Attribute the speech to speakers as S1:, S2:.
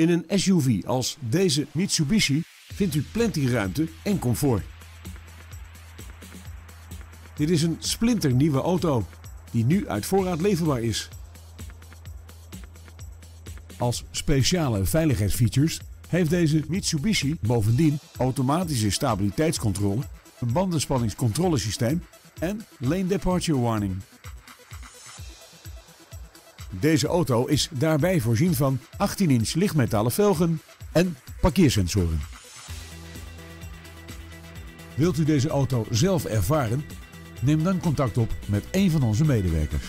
S1: In een SUV als deze Mitsubishi vindt u plenty ruimte en comfort. Dit is een splinternieuwe auto die nu uit voorraad leverbaar is. Als speciale veiligheidsfeatures heeft deze Mitsubishi bovendien automatische stabiliteitscontrole, een bandenspanningscontrolesysteem en lane departure warning. Deze auto is daarbij voorzien van 18-inch lichtmetalen velgen en parkeersensoren. Wilt u deze auto zelf ervaren? Neem dan contact op met een van onze medewerkers.